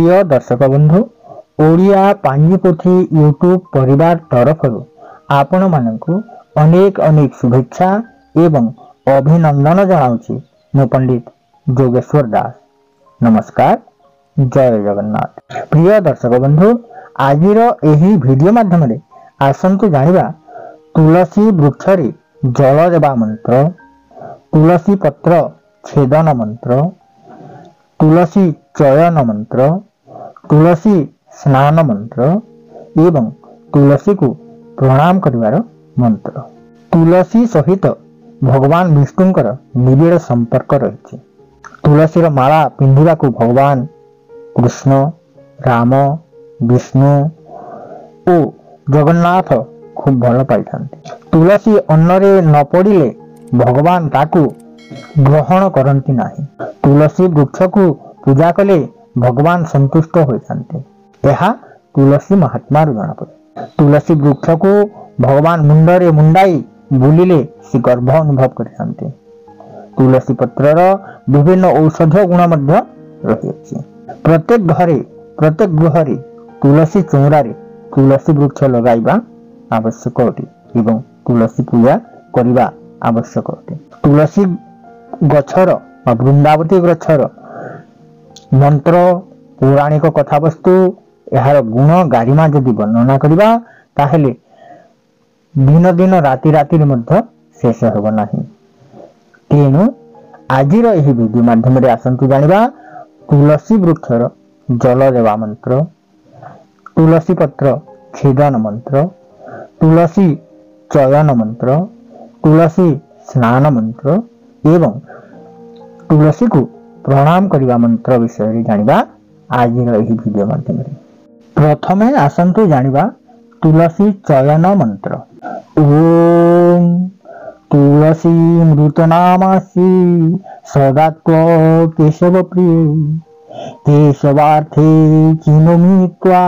প্রিয় দর্শক বন্ধু ওড়িয়া পাঞ্জিপুথি ইউট্যুব পরিবার তরফ আপন মানুষ অনেক অনেক শুভেচ্ছা এবং অভিনন্দন জনাওছি মু পণ্ডিত যোগেশ্বর দাস নমস্কার জয় জগন্নাথ প্রিয় দর্শক বন্ধু আজির এই ভিডিও মাধ্যমে আসন্তু জানিবা তুলসী বৃক্ষরে জল দেবা মন্ত্র তুলসী পত্র ছেদন মন্ত্র তুলসী চয়ন মন্ত্র ତୁଳସୀ ସ୍ନାନ ମନ୍ତ୍ର ଏବଂ ତୁଳସୀକୁ ପ୍ରଣାମ କରିବାର ମନ୍ତ୍ର ତୁଳସୀ ସହିତ ଭଗବାନ ବିଷ୍ଣୁଙ୍କର ନିବିଡ଼ ସମ୍ପର୍କ ରହିଛି ତୁଳସୀର ମାଳା ପିନ୍ଧିବାକୁ ଭଗବାନ କୃଷ୍ଣ ରାମ ବିଷ୍ଣୁ ଓ ଜଗନ୍ନାଥ ଖୁବ୍ ଭଲ ପାଇଥାନ୍ତି ତୁଳସୀ ଅନ୍ନରେ ନ ପଡ଼ିଲେ ଭଗବାନ ତାକୁ ଗ୍ରହଣ କରନ୍ତି ନାହିଁ ତୁଳସୀ ବୃକ୍ଷକୁ ପୂଜା କଲେ भगवान् सन्तुष्टे यहाँ तुलसी महात्मा जापे तुलसी वृक्ष मुडाई बुलले सिर्भ अनुभव गरिलसी पत्र विभिन्न औषध गुण्ड र प्रत्येक घर प्रत्येक गृहले तुलसी चौडा तुलसी वृक्ष लगाउँदा आवश्यक अटे एुलसी पूजा आवश्यक अटे तुलसी गछ र वृन्दावती मंत्र पौराणिक कथा वस्तु यार गुण गारिमा जदि वर्णना करवा दिन दिन राति राति शेष हेना तेणु आज भिडियो मध्यम आसतु जाना तुलसी वृक्षर जल देवा मंत्र तुलसी पत्र छेदन मंत्र तुलसी चयन मंत्र तुलसी स्नान मंत्र एवं तुलसी को ପ୍ରଣାମ କରିବା ମନ୍ତ୍ର ବିଷୟରେ ଜାଣିବା ଆଜିର ଏହି ଭିଡ଼ିଓ ମାଧ୍ୟମରେ ପ୍ରଥମେ ଆସନ୍ତୁ ଜାଣିବା ତୁଳସୀ ଚୟନ ମନ୍ତ୍ର ଓମ୍ ତୁଳସୀ ମୃତନାମାସି ସଦା କେଶବ ପ୍ରିୟ କେଶବାର୍ଥେ चिनोमि त्वा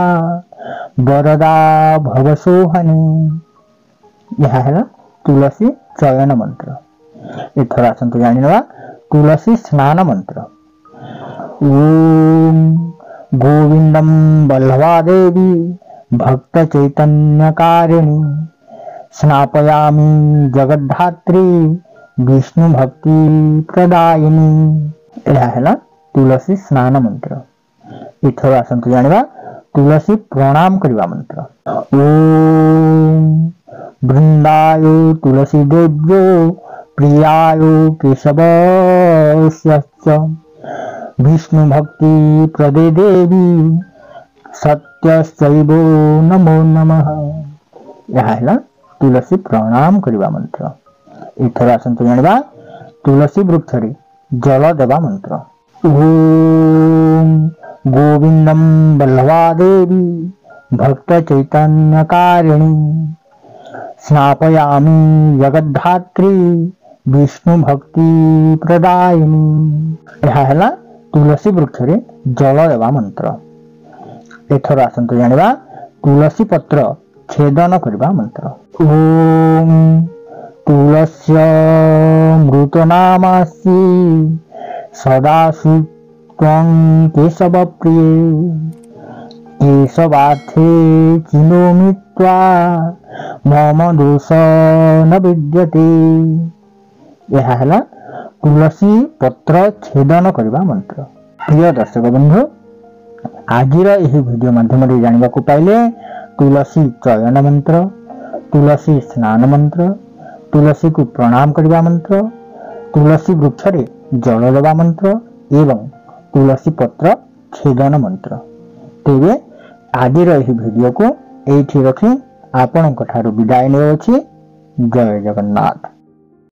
वरदा ভব সোহানি ଏହା ହେଲା ତୁଳସୀ ଚୟନ ମନ୍ତ୍ର ଏଥର ଆସନ୍ତୁ ଜାଣିନେବା तुलसी स्नान तो मंत्र ओम गोविंदम बल्लवा देवी भक्त चैतन्य कारिणी स्नापयामी जगद्धात्री विष्णु भक्ति प्रदायिनी ଏହା ହେଲା ତୁଳସୀ ସ୍ନାନ ମନ୍ତ୍ର ଏଥର ଆସନ୍ତୁ ଜାଣିବା ତୁଳସୀ ପ୍ରଣାମ କରିବା ମନ୍ତ୍ର ଓ ବୃନ୍ଦାୟ ତୁଳସୀ ଦେବ୍ୟ प्रियायो केशवस्यश्च विष्णुभक्ति प्रदे देवी सत्यश्चैवो नमो नमः राहायला तुलसी प्रणाम करवा मंत्र एथर आसतु जाना तुलसी वृक्षरे जल देवा मंत्र ओम गोविंदम बल्लवा देवी भक्त चैतन्य कारिणी स्नापयामी जगद्धात्री ବିଷ୍ଣୁ ଭକ୍ତି ପ୍ରଦାୟିନୀ ଏହା ହେଲା ତୁଳସୀ ବୃକ୍ଷରେ ଜଳ ଦେବା ମନ୍ତ୍ର ଏଥର ଆସନ୍ତୁ ଜାଣିବା ତୁଳସୀ ପତ୍ର ଛେଦନ କରିବା ମନ୍ତ୍ର ଓଁ ତୁଳସ୍ୟ ମୃତ ନାମାସି ସଦା ସୁତ୍ୱଂ କେଶବ ପ୍ରିୟେ केशवार्थे चिनोमि त्वा मम दोष न ଏହା ହେଲା ତୁଳସୀ ପତ୍ର ଛେଦନ କରିବା ମନ୍ତ୍ର ପ୍ରିୟ ଦର୍ଶକ ବନ୍ଧୁ ଆଜିର ଏହି ଭିଡ଼ିଓ ମାଧ୍ୟମରେ ଜାଣିବାକୁ ପାଇଲେ ତୁଳସୀ ଚୟନ ମନ୍ତ୍ର ତୁଳସୀ ସ୍ନାନ ମନ୍ତ୍ର ତୁଳସୀକୁ ପ୍ରଣାମ କରିବା ମନ୍ତ୍ର ତୁଳସୀ ବୃକ୍ଷରେ ଜଳ ଦେବା ମନ୍ତ୍ର ଏବଂ ତୁଳସୀ ପତ୍ର ଛେଦନ ମନ୍ତ୍ର ତେବେ ଆଜିର ଏହି ଭିଡ଼ିଓକୁ ଏଇଠି ରଖି ଆପଣଙ୍କଠାରୁ ବିଦାୟ ନେଉଅଛି ଜୟ ଜଗନ୍ନାଥ